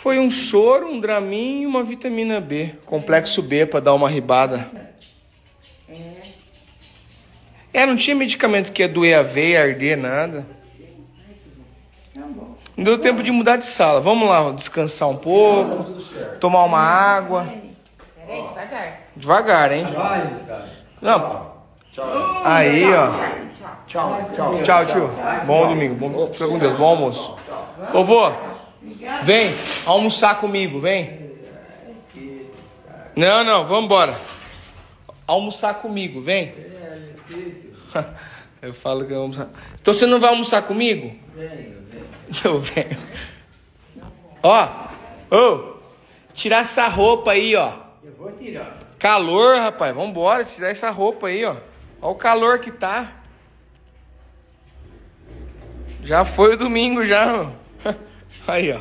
Foi um soro, um Dramin e uma vitamina B. Complexo B para dar uma ribada. É, não tinha medicamento que ia doer a veia, arder, nada. Não deu tempo de mudar de sala. Vamos lá, descansar um pouco, tomar uma água. Peraí, devagar. Devagar, hein? Não. Aí, ó. Tchau, tchau. Tchau, tio. Bom domingo. Bom, fica com Deus. Bom almoço. Ô, vô, vem almoçar comigo, vem. Não, não, vamos embora. Almoçar comigo, vem. Eu falo que eu almoçar. Então você não vai almoçar comigo? Eu venho. Ó, ô, tirar essa roupa aí, ó. Eu vou tirar. Calor, rapaz. Vambora, tirar essa roupa aí, ó. Olha o calor que tá. Já foi o domingo já. Aí, ó.